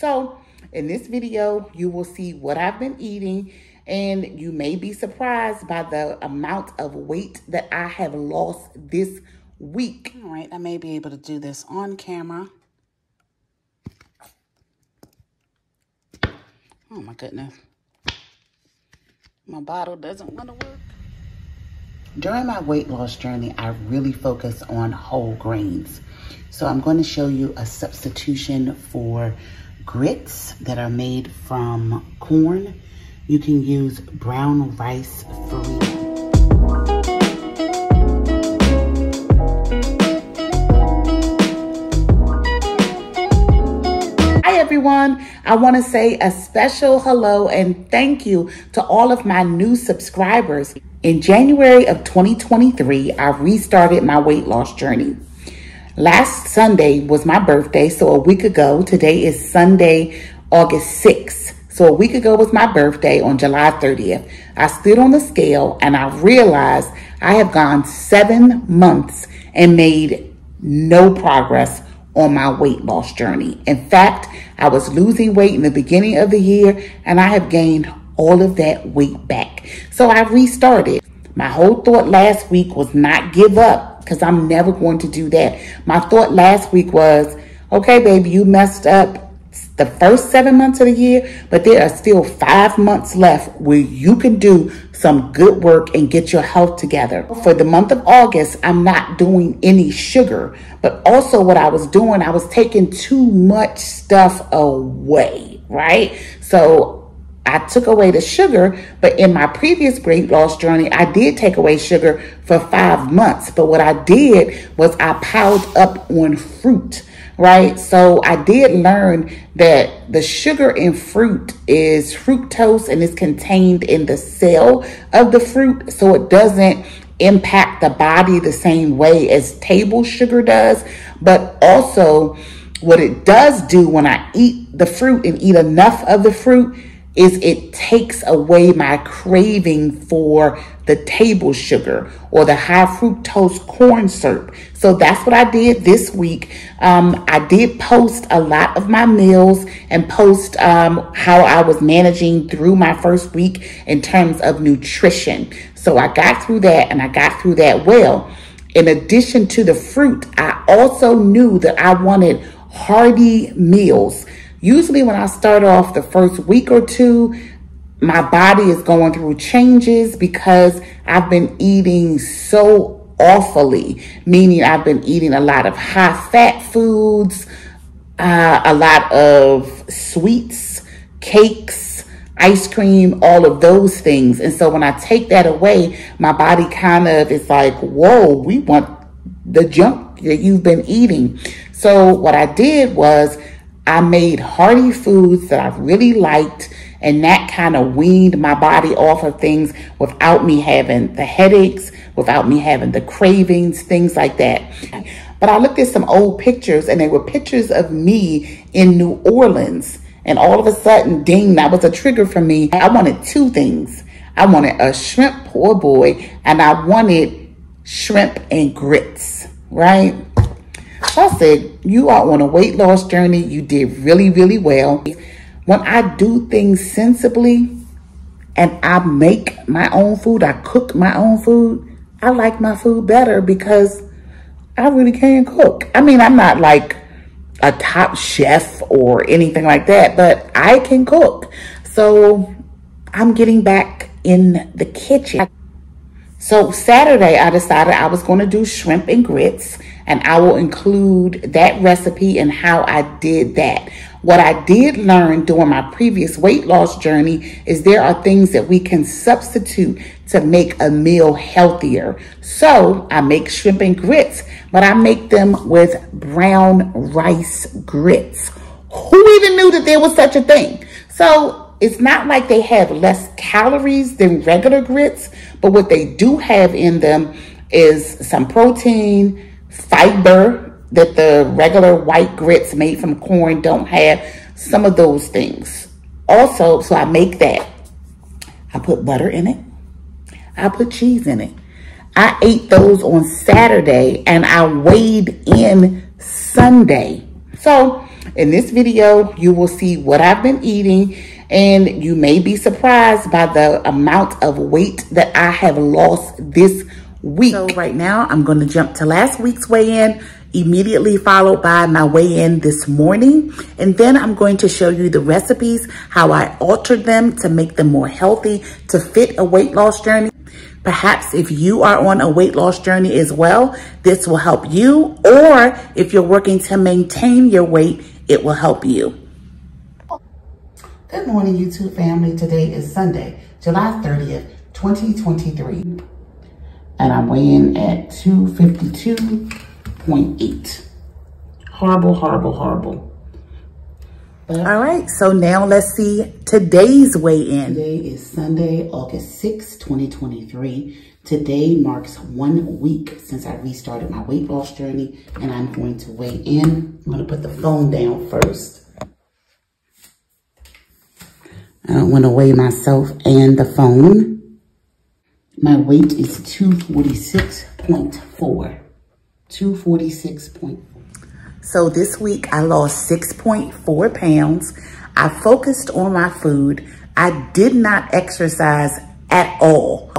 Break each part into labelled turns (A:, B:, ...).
A: So in this video, you will see what I've been eating and you may be surprised by the amount of weight that I have lost this week. All right, I may be able to do this on camera. Oh my goodness. My bottle doesn't want to work. During my weight loss journey, I really focus on whole grains. So I'm going to show you a substitution for grits that are made from corn. You can use brown rice free. everyone. I want to say a special hello and thank you to all of my new subscribers. In January of 2023, I restarted my weight loss journey. Last Sunday was my birthday, so a week ago, today is Sunday, August 6th. So a week ago was my birthday on July 30th. I stood on the scale and I realized I have gone seven months and made no progress on my weight loss journey. In fact, I was losing weight in the beginning of the year and I have gained all of that weight back. So I restarted. My whole thought last week was not give up because I'm never going to do that. My thought last week was, okay, baby, you messed up the first seven months of the year, but there are still five months left where you can do some good work and get your health together. For the month of August, I'm not doing any sugar, but also what I was doing, I was taking too much stuff away, right? So I took away the sugar, but in my previous weight loss journey, I did take away sugar for five months. But what I did was I piled up on fruit right? So I did learn that the sugar in fruit is fructose and is contained in the cell of the fruit. So it doesn't impact the body the same way as table sugar does. But also what it does do when I eat the fruit and eat enough of the fruit is it takes away my craving for the table sugar or the high fructose corn syrup. So that's what I did this week. Um, I did post a lot of my meals and post um, how I was managing through my first week in terms of nutrition. So I got through that and I got through that well. In addition to the fruit, I also knew that I wanted hearty meals. Usually when I start off the first week or two, my body is going through changes because I've been eating so awfully, meaning I've been eating a lot of high fat foods, uh, a lot of sweets, cakes, ice cream, all of those things. And so when I take that away, my body kind of is like, whoa, we want the junk that you've been eating. So what I did was I made hearty foods that I really liked and that kind of weaned my body off of things without me having the headaches, without me having the cravings, things like that. But I looked at some old pictures and they were pictures of me in New Orleans. And all of a sudden, ding, that was a trigger for me. I wanted two things. I wanted a shrimp poor boy and I wanted shrimp and grits, right? So I said, you are on a weight loss journey. You did really, really well. When I do things sensibly and I make my own food, I cook my own food, I like my food better because I really can cook. I mean, I'm not like a top chef or anything like that, but I can cook. So I'm getting back in the kitchen. So Saturday, I decided I was going to do shrimp and grits and I will include that recipe and how I did that. What I did learn during my previous weight loss journey is there are things that we can substitute to make a meal healthier. So I make shrimp and grits, but I make them with brown rice grits. Who even knew that there was such a thing? So it's not like they have less calories than regular grits, but what they do have in them is some protein, fiber that the regular white grits made from corn don't have. Some of those things. Also, so I make that. I put butter in it. I put cheese in it. I ate those on Saturday and I weighed in Sunday. So In this video, you will see what I've been eating and you may be surprised by the amount of weight that I have lost this week. So right now, I'm going to jump to last week's weigh-in, immediately followed by my weigh-in this morning. And then I'm going to show you the recipes, how I altered them to make them more healthy, to fit a weight loss journey. Perhaps if you are on a weight loss journey as well, this will help you. Or if you're working to maintain your weight, it will help you. Good morning, YouTube family. Today is Sunday, July 30th, 2023. And I'm weighing at 252.8. Horrible, horrible, horrible. But All right, so now let's see today's weigh-in.
B: Today is Sunday, August 6, 2023. Today marks one week since I restarted my weight loss journey, and I'm going to weigh in. I'm going to put the phone down first. I want to weigh myself and the phone. My weight is 246.4. 246.4.
A: So this week I lost 6.4 pounds. I focused on my food. I did not exercise at all.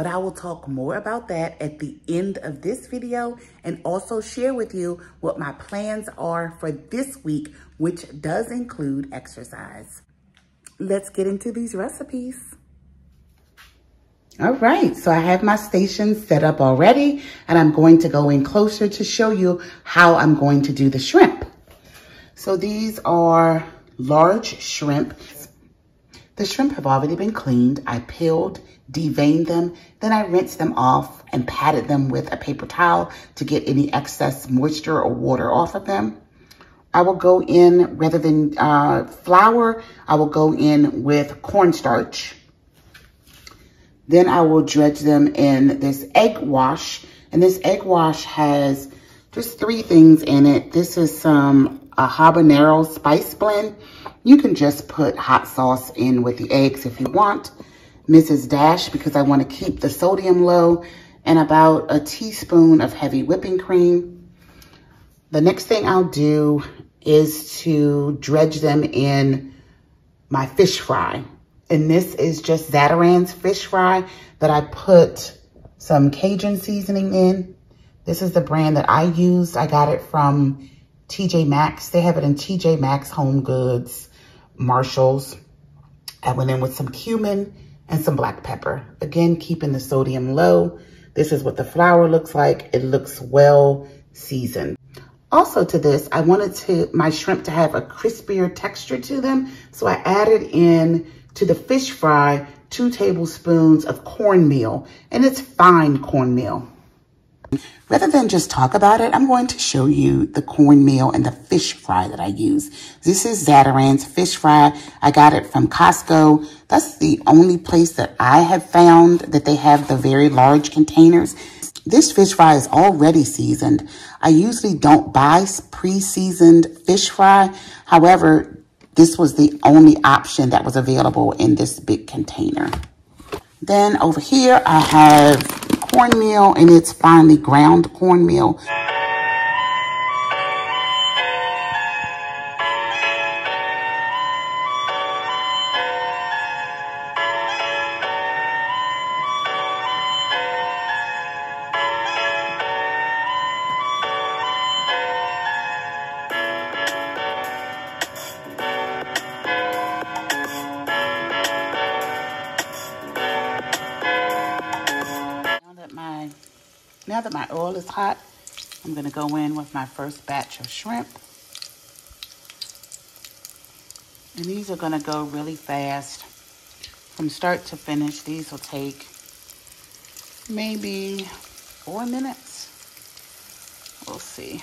A: But I will talk more about that at the end of this video and also share with you what my plans are for this week, which does include exercise. Let's get into these recipes. All right, so I have my station set up already and I'm going to go in closer to show you how I'm going to do the shrimp. So these are large shrimp. The shrimp have already been cleaned. I peeled, deveined them, then I rinsed them off and patted them with a paper towel to get any excess moisture or water off of them. I will go in, rather than uh, flour, I will go in with cornstarch then I will dredge them in this egg wash. And this egg wash has just three things in it. This is some a habanero spice blend. You can just put hot sauce in with the eggs if you want. Mrs. Dash, because I want to keep the sodium low, and about a teaspoon of heavy whipping cream. The next thing I'll do is to dredge them in my fish fry. And this is just Zatarain's fish fry that I put some Cajun seasoning in. This is the brand that I used. I got it from TJ Maxx. They have it in TJ Maxx, Home Goods, Marshalls. I went in with some cumin and some black pepper. Again, keeping the sodium low. This is what the flour looks like. It looks well seasoned. Also to this, I wanted to my shrimp to have a crispier texture to them. So I added in to the fish fry, two tablespoons of cornmeal, and it's fine cornmeal. Rather than just talk about it, I'm going to show you the cornmeal and the fish fry that I use. This is Zatarain's fish fry. I got it from Costco. That's the only place that I have found that they have the very large containers. This fish fry is already seasoned. I usually don't buy pre-seasoned fish fry. However, this was the only option that was available in this big container. Then over here, I have cornmeal, and it's finely ground cornmeal. Hot, I'm going to go in with my first batch of shrimp. And these are going to go really fast. From start to finish, these will take maybe four minutes. We'll see.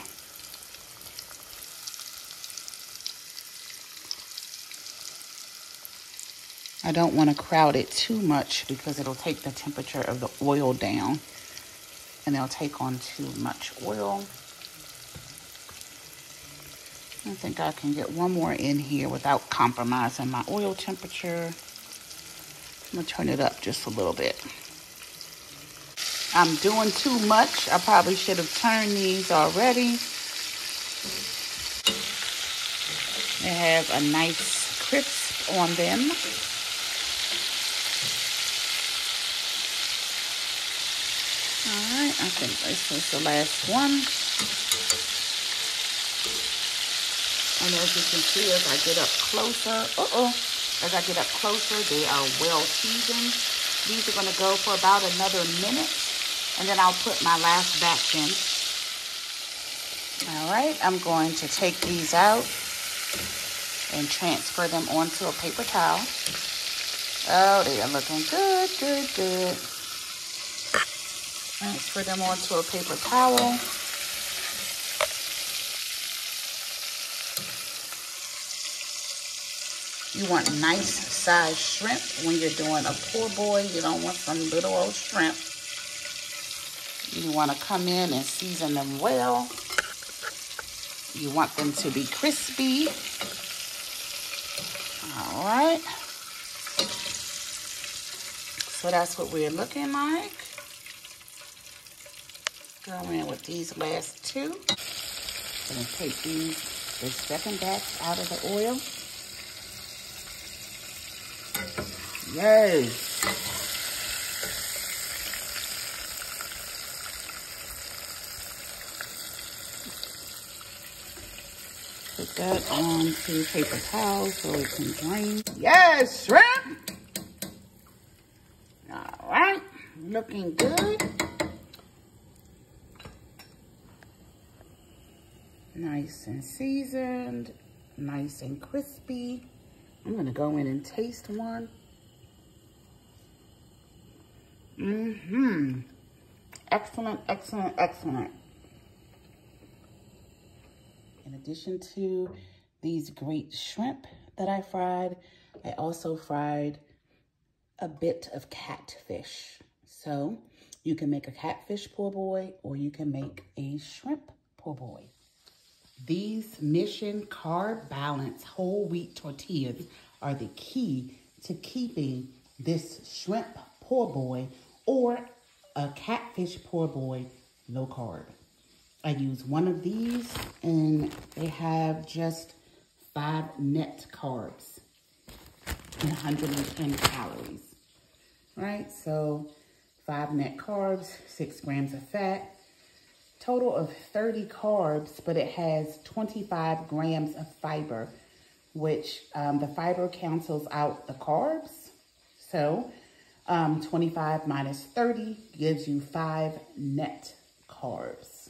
A: I don't want to crowd it too much because it'll take the temperature of the oil down and they'll take on too much oil. I think I can get one more in here without compromising my oil temperature. I'm gonna turn it up just a little bit. I'm doing too much. I probably should have turned these already. They have a nice crisp on them. All I think this is the last one. And as you can see, as I get up closer, uh-oh, as I get up closer, they are well seasoned. These are gonna go for about another minute, and then I'll put my last batch in. All right, I'm going to take these out and transfer them onto a paper towel. Oh, they are looking good, good, good. Transfer them onto a paper towel. You want nice sized shrimp when you're doing a poor boy. You don't want some little old shrimp. You want to come in and season them well. You want them to be crispy. All right. So that's what we're looking like. Go in with these last two. I'm Gonna take these, the second batch out of the oil. Yay! Put that on onto paper towel so it can drain. Yes, shrimp! All right, looking good. Nice and seasoned, nice and crispy. I'm gonna go in and taste one. Mm-hmm. Excellent, excellent, excellent. In addition to these great shrimp that I fried, I also fried a bit of catfish. So you can make a catfish poor boy or you can make a shrimp poor boy. These Mission Carb Balance whole wheat tortillas are the key to keeping this shrimp poor boy or a catfish poor boy low carb. I use one of these and they have just five net carbs and 110 calories, right? So five net carbs, six grams of fat, total of 30 carbs, but it has 25 grams of fiber, which um, the fiber cancels out the carbs. So um, 25 minus 30 gives you five net carbs.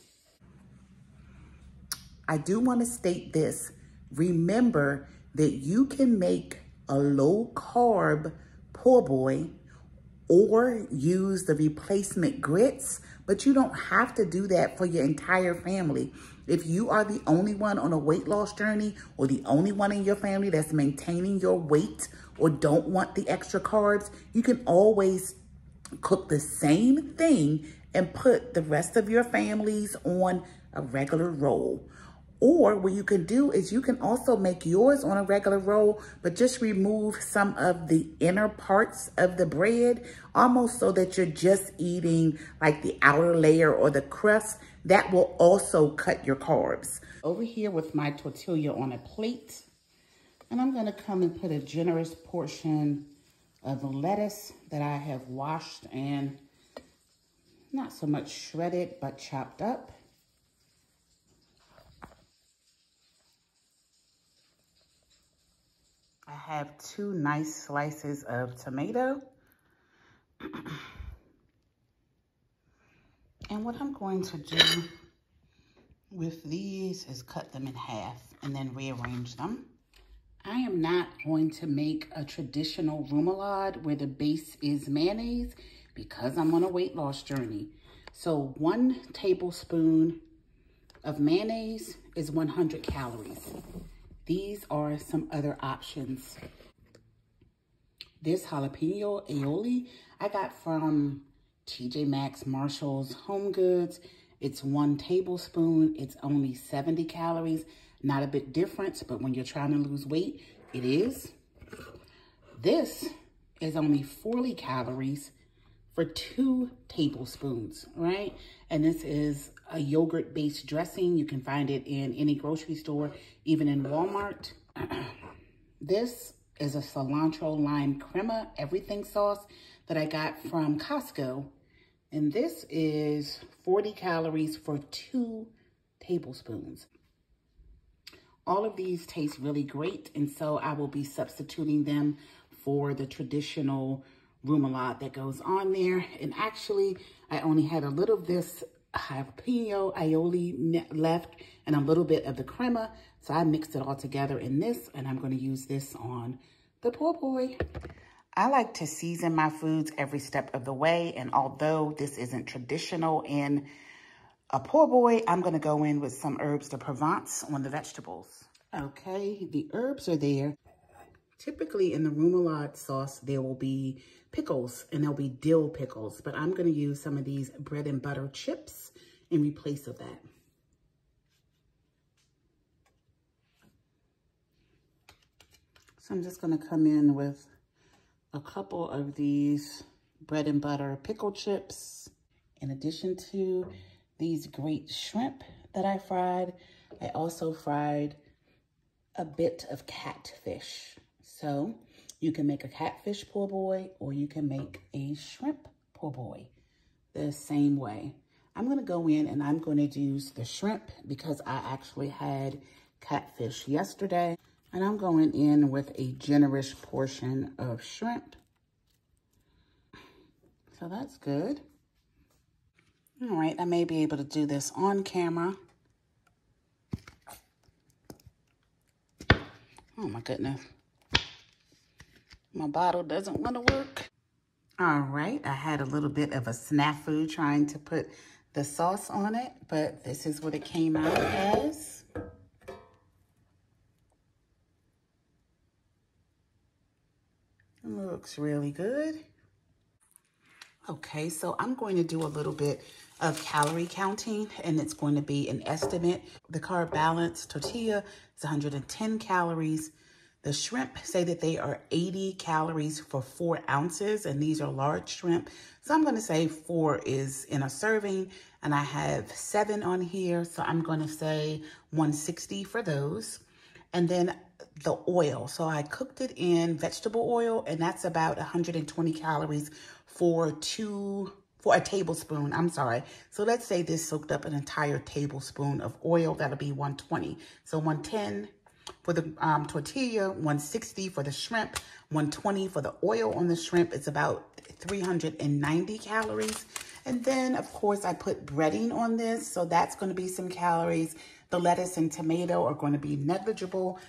A: I do want to state this. Remember that you can make a low carb poor boy or use the replacement grits, but you don't have to do that for your entire family. If you are the only one on a weight loss journey or the only one in your family that's maintaining your weight or don't want the extra carbs, you can always cook the same thing and put the rest of your families on a regular roll. Or what you can do is you can also make yours on a regular roll, but just remove some of the inner parts of the bread, almost so that you're just eating like the outer layer or the crust. That will also cut your carbs. Over here with my tortilla on a plate, and I'm gonna come and put a generous portion of lettuce that I have washed and not so much shredded, but chopped up. I have two nice slices of tomato. and what I'm going to do with these is cut them in half and then rearrange them. I am not going to make a traditional remoulade where the base is mayonnaise because I'm on a weight loss journey. So one tablespoon of mayonnaise is 100 calories. These are some other options. This jalapeno aioli I got from TJ Maxx, Marshall's, Home Goods. It's one tablespoon. It's only 70 calories. Not a big difference, but when you're trying to lose weight, it is. This is only 40 calories for two tablespoons, right? And this is a yogurt-based dressing. You can find it in any grocery store, even in Walmart. this is a cilantro lime crema everything sauce that I got from Costco. And this is 40 calories for two tablespoons. All of these taste really great, and so I will be substituting them for the traditional remoulade that goes on there. And actually, I only had a little of this jalapeno aioli left and a little bit of the crema. So I mixed it all together in this, and I'm going to use this on the poor boy. I like to season my foods every step of the way. And although this isn't traditional in a poor boy, I'm going to go in with some herbs de Provence on the vegetables. Okay, the herbs are there. Typically in the remoulade sauce, there will be pickles and there'll be dill pickles, but I'm going to use some of these bread and butter chips in replace of that. So I'm just going to come in with a couple of these bread and butter pickle chips. In addition to these great shrimp that I fried, I also fried a bit of catfish. So you can make a catfish po' boy or you can make a shrimp po' boy the same way. I'm going to go in and I'm going to use the shrimp because I actually had catfish yesterday. And I'm going in with a generous portion of shrimp. So that's good. All right, I may be able to do this on camera. Oh my goodness. My bottle doesn't want to work. All right, I had a little bit of a snafu trying to put the sauce on it, but this is what it came out as. Looks really good. Okay, so I'm going to do a little bit of calorie counting and it's going to be an estimate. The carb balance tortilla is 110 calories. The shrimp say that they are 80 calories for four ounces and these are large shrimp. So I'm going to say four is in a serving and I have seven on here. So I'm going to say 160 for those. And then the oil. So I cooked it in vegetable oil and that's about 120 calories for two, for a tablespoon, I'm sorry. So let's say this soaked up an entire tablespoon of oil, that'll be 120. So 110 for the um, tortilla, 160 for the shrimp, 120 for the oil on the shrimp. It's about 390 calories. And then, of course, I put breading on this, so that's going to be some calories. The lettuce and tomato are going to be negligible.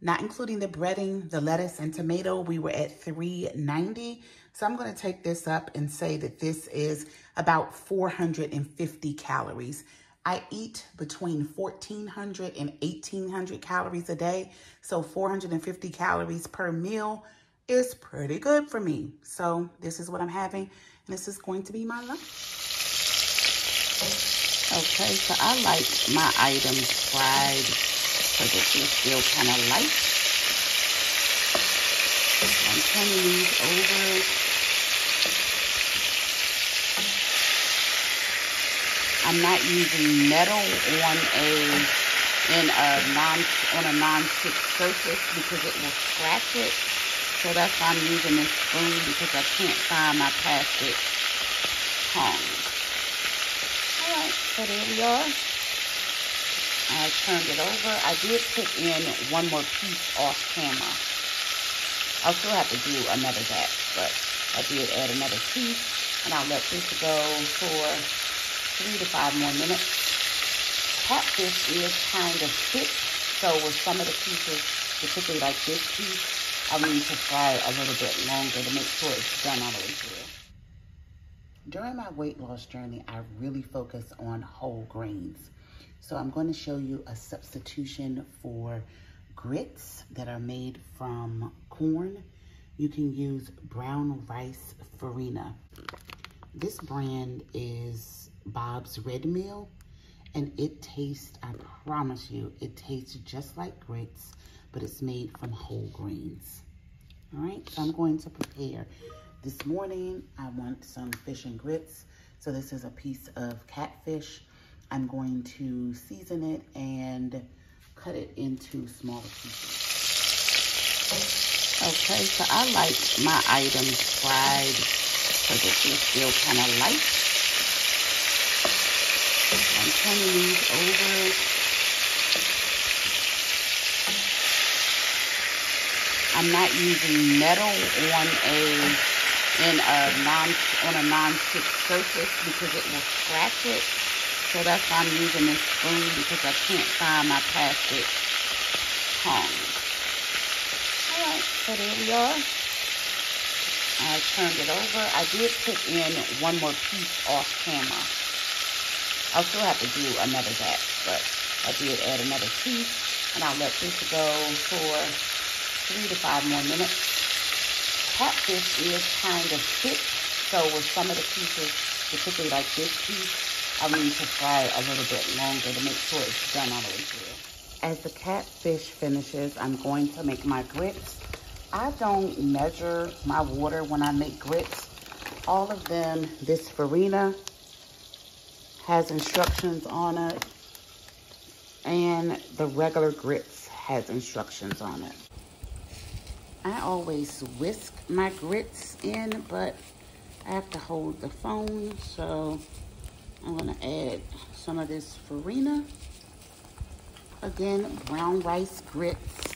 A: Not including the breading, the lettuce and tomato, we were at 390. So I'm going to take this up and say that this is about 450 calories. I eat between 1,400 and 1,800 calories a day. So 450 calories per meal is pretty good for me. So this is what I'm having. And this is going to be my lunch. Okay, so I like my items fried so this is still kind of light. I'm turning these over. I'm not using metal on a in a non on a non-stick surface because it will scratch it. So that's why I'm using this spoon because I can't find my plastic tongs. Alright, so there we are. I turned it over. I did put in one more piece off camera. I'll still have to do another batch, but I did add another piece, and I'll let this go for three to five more minutes. Catfish is kind of thick, so with some of the pieces, particularly like this piece, I need to fry a little bit longer to make sure it's done all the way through. During my weight loss journey, I really focus on whole grains. So I'm going to show you a substitution for grits that are made from corn. You can use brown rice farina. This brand is Bob's Red Mill and it tastes, I promise you, it tastes just like grits, but it's made from whole grains. All right, so I'm going to prepare. This morning, I want some fish and grits. So this is a piece of catfish I'm going to season it and cut it into smaller pieces. Okay, so I like my items fried so that they're still kind of light. I'm turning these over. I'm not using metal on a in a non on a non-stick surface because it will scratch it. So that's why I'm using this spoon because I can't find my plastic tongs. Alright, so there we are. I turned it over. I did put in one more piece off camera. I'll still have to do another batch, but I did add another piece and I'll let this go for three to five more minutes. Catfish is kind of thick, so with some of the pieces, particularly like this piece, I need to fry a little bit longer to make sure it's done all the way through. As the catfish finishes, I'm going to make my grits. I don't measure my water when I make grits. All of them, this farina has instructions on it, and the regular grits has instructions on it. I always whisk my grits in, but I have to hold the phone, so I'm gonna add some of this farina. Again, brown rice grits.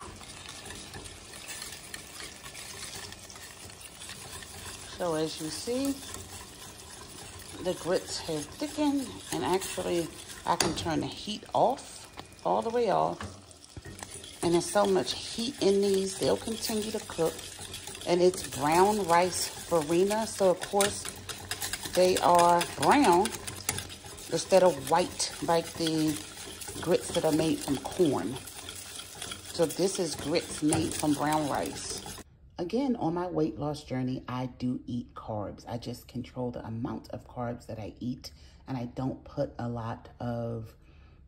A: So as you see, the grits have thickened and actually I can turn the heat off, all the way off. And there's so much heat in these, they'll continue to cook. And it's brown rice farina, so of course they are brown instead of white like the grits that are made from corn. So this is grits made from brown rice. Again, on my weight loss journey, I do eat carbs. I just control the amount of carbs that I eat, and I don't put a lot of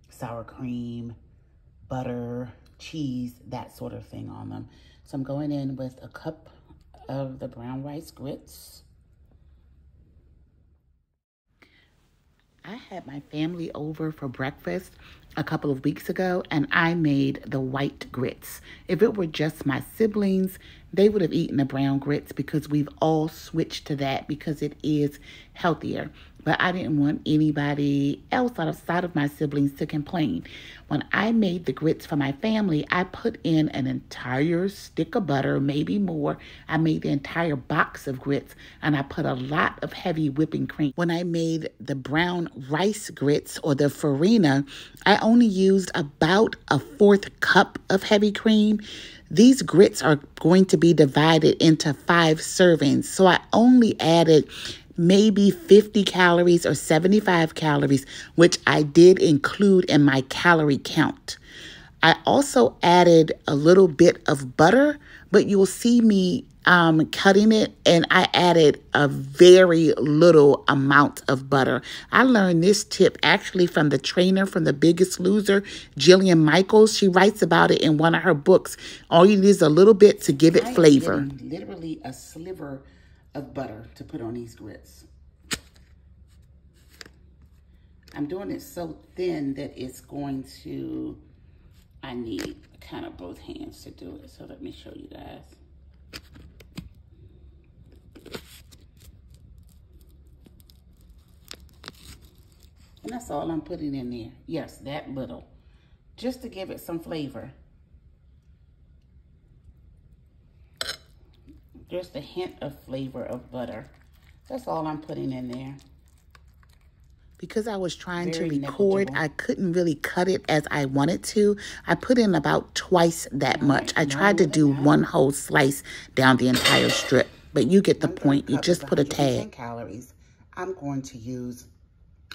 A: sour cream, butter, cheese, that sort of thing on them. So I'm going in with a cup of the brown rice grits. I had my family over for breakfast a couple of weeks ago and I made the white grits. If it were just my siblings, they would have eaten the brown grits because we've all switched to that because it is healthier. But I didn't want anybody else outside of my siblings to complain. When I made the grits for my family, I put in an entire stick of butter, maybe more. I made the entire box of grits and I put a lot of heavy whipping cream. When I made the brown rice grits or the farina, I only used about a fourth cup of heavy cream. These grits are going to be divided into five servings. So I only added maybe 50 calories or 75 calories, which I did include in my calorie count. I also added a little bit of butter, but you'll see me um, cutting it, and I added a very little amount of butter. I learned this tip actually from the trainer from The Biggest Loser, Jillian Michaels. She writes about it in one of her books. All you need is a little bit to give it flavor. literally a sliver of butter to put on these grits. I'm doing it so thin that it's going to, I need kind of both hands to do it. So let me show you guys. And that's all I'm putting in there. Yes, that little. Just to give it some flavor. Just a hint of flavor of butter. That's all I'm putting in there. Because I was trying Very to record, negligible. I couldn't really cut it as I wanted to. I put in about twice that all much. Right, I tried to do one whole slice down the entire strip. But you get the point. You just put a tag. calories. I'm going to use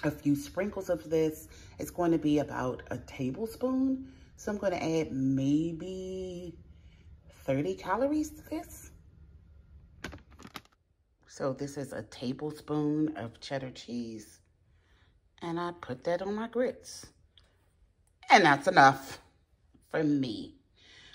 A: a few sprinkles of this. It's going to be about a tablespoon. So I'm going to add maybe 30 calories to this. So this is a tablespoon of cheddar cheese. And I put that on my grits. And that's enough for me.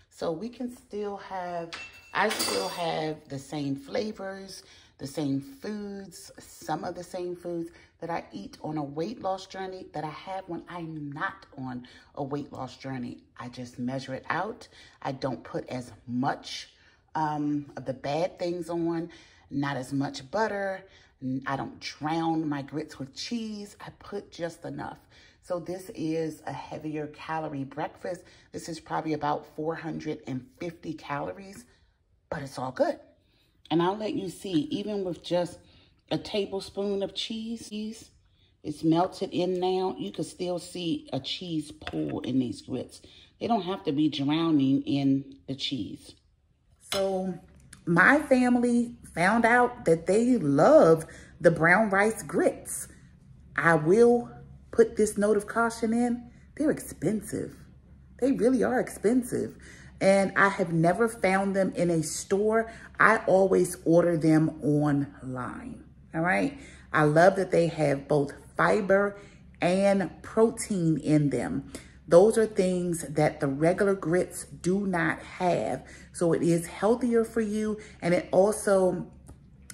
A: So we can still have, I still have the same flavors, the same foods, some of the same foods that I eat on a weight loss journey that I have when I'm not on a weight loss journey. I just measure it out. I don't put as much um, of the bad things on, not as much butter. I don't drown my grits with cheese. I put just enough. So this is a heavier calorie breakfast. This is probably about 450 calories, but it's all good. And I'll let you see, even with just a tablespoon of cheese, it's melted in now. You can still see a cheese pool in these grits. They don't have to be drowning in the cheese. So my family found out that they love the brown rice grits. I will put this note of caution in. They're expensive. They really are expensive. And I have never found them in a store. I always order them online. All right. I love that they have both fiber and protein in them. Those are things that the regular grits do not have. So it is healthier for you and it also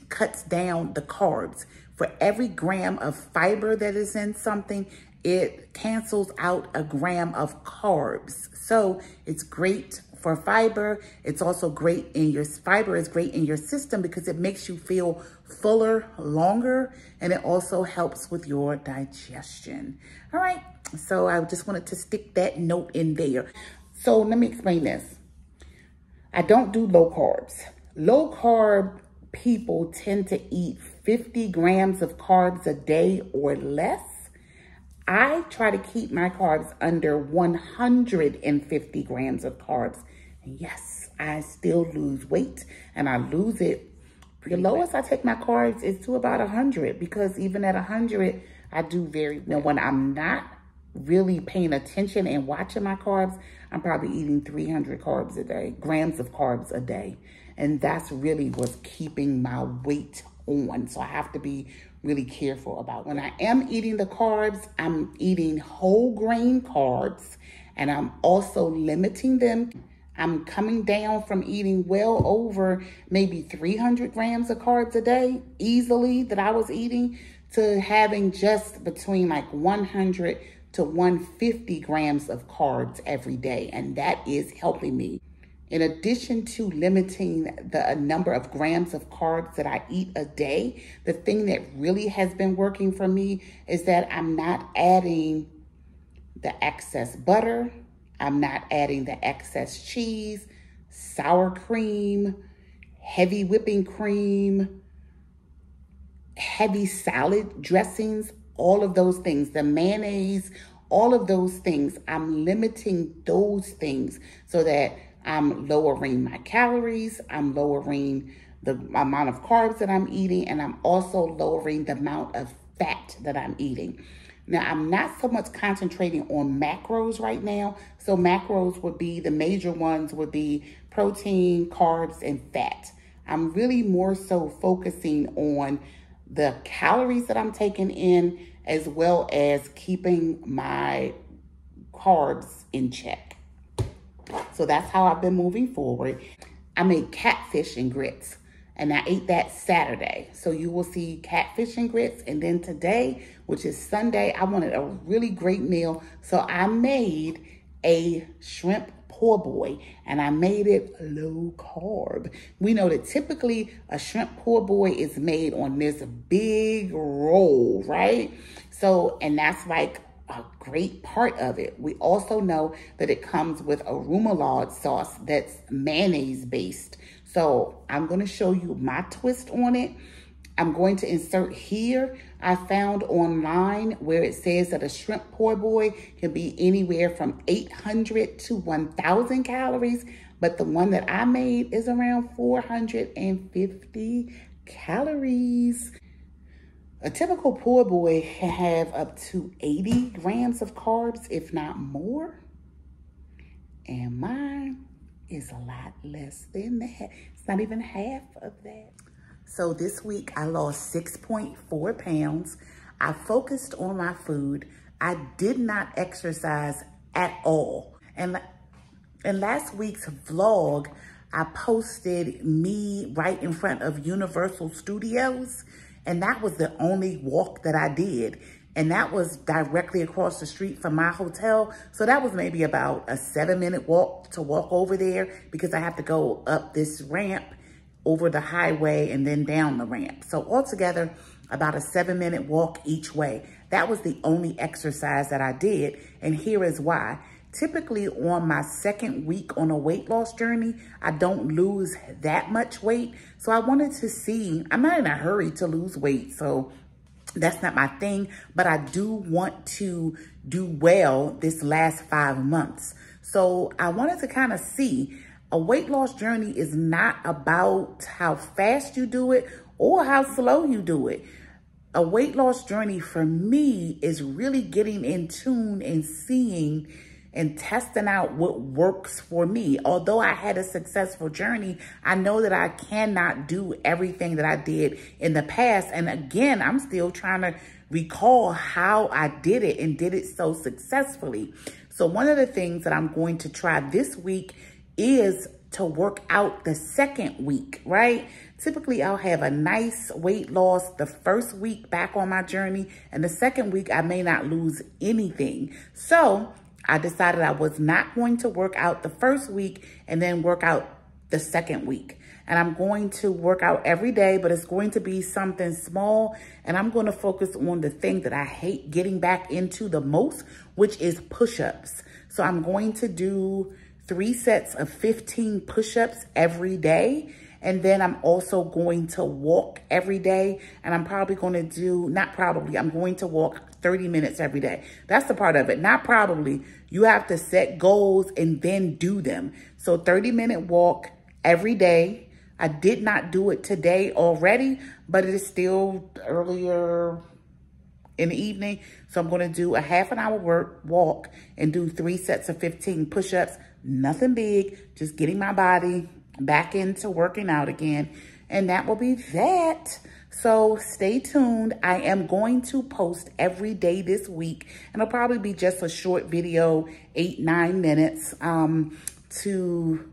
A: cuts down the carbs. For every gram of fiber that is in something, it cancels out a gram of carbs. So it's great for fiber. It's also great in your, fiber is great in your system because it makes you feel fuller longer and it also helps with your digestion. All right, so I just wanted to stick that note in there. So let me explain this. I don't do low carbs. Low carb people tend to eat 50 grams of carbs a day or less. I try to keep my carbs under 150 grams of carbs. Yes, I still lose weight and I lose it. The lowest I take my carbs is to about 100 because even at 100, I do very well. When I'm not really paying attention and watching my carbs, I'm probably eating 300 carbs a day, grams of carbs a day. And that's really what's keeping my weight on. So I have to be really careful about when I am eating the carbs, I'm eating whole grain carbs and I'm also limiting them. I'm coming down from eating well over maybe 300 grams of carbs a day easily that I was eating to having just between like 100 to 150 grams of carbs every day. And that is helping me. In addition to limiting the uh, number of grams of carbs that I eat a day, the thing that really has been working for me is that I'm not adding the excess butter. I'm not adding the excess cheese, sour cream, heavy whipping cream, heavy salad dressings, all of those things, the mayonnaise, all of those things. I'm limiting those things so that I'm lowering my calories. I'm lowering the amount of carbs that I'm eating, and I'm also lowering the amount of fat that I'm eating. Now, I'm not so much concentrating on macros right now. So macros would be, the major ones would be protein, carbs, and fat. I'm really more so focusing on the calories that I'm taking in as well as keeping my carbs in check. So that's how I've been moving forward. I made catfish and grits and I ate that Saturday. So you will see catfish and grits. And then today, which is Sunday, I wanted a really great meal. So I made a shrimp poor boy and I made it low carb. We know that typically a shrimp poor boy is made on this big roll, right? So, and that's like a great part of it. We also know that it comes with a remoulade sauce that's mayonnaise based. So I'm going to show you my twist on it. I'm going to insert here. I found online where it says that a shrimp poor boy can be anywhere from 800 to 1,000 calories, but the one that I made is around 450 calories. A typical poor boy can have up to 80 grams of carbs, if not more. And mine is a lot less than that. It's not even half of that. So this week I lost 6.4 pounds. I focused on my food. I did not exercise at all. And in last week's vlog, I posted me right in front of Universal Studios. And that was the only walk that I did. And that was directly across the street from my hotel. So that was maybe about a seven minute walk to walk over there because I have to go up this ramp over the highway and then down the ramp. So altogether, about a seven minute walk each way. That was the only exercise that I did. And here is why. Typically on my second week on a weight loss journey, I don't lose that much weight. So I wanted to see, I'm not in a hurry to lose weight. So that's not my thing, but I do want to do well this last five months. So I wanted to kind of see a weight loss journey is not about how fast you do it or how slow you do it. A weight loss journey for me is really getting in tune and seeing and testing out what works for me. Although I had a successful journey, I know that I cannot do everything that I did in the past. And again, I'm still trying to recall how I did it and did it so successfully. So one of the things that I'm going to try this week is to work out the second week, right? Typically, I'll have a nice weight loss the first week back on my journey, and the second week, I may not lose anything. So I decided I was not going to work out the first week and then work out the second week. And I'm going to work out every day, but it's going to be something small. And I'm going to focus on the thing that I hate getting back into the most, which is push-ups. So I'm going to do three sets of 15 push-ups every day. And then I'm also going to walk every day. And I'm probably going to do, not probably, I'm going to walk 30 minutes every day. That's the part of it. Not probably. You have to set goals and then do them. So 30 minute walk every day. I did not do it today already, but it is still earlier in the evening. So I'm going to do a half an hour work walk and do three sets of 15 push-ups. Nothing big, just getting my body back into working out again. And that will be that. So stay tuned. I am going to post every day this week. And it'll probably be just a short video, eight, nine minutes, um, to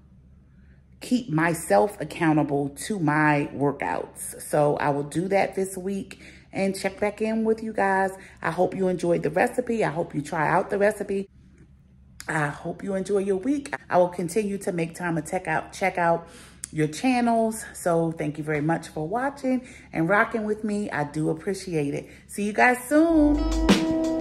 A: keep myself accountable to my workouts. So I will do that this week and check back in with you guys. I hope you enjoyed the recipe. I hope you try out the recipe. I hope you enjoy your week. I will continue to make time to check out, check out your channels. So thank you very much for watching and rocking with me. I do appreciate it. See you guys soon.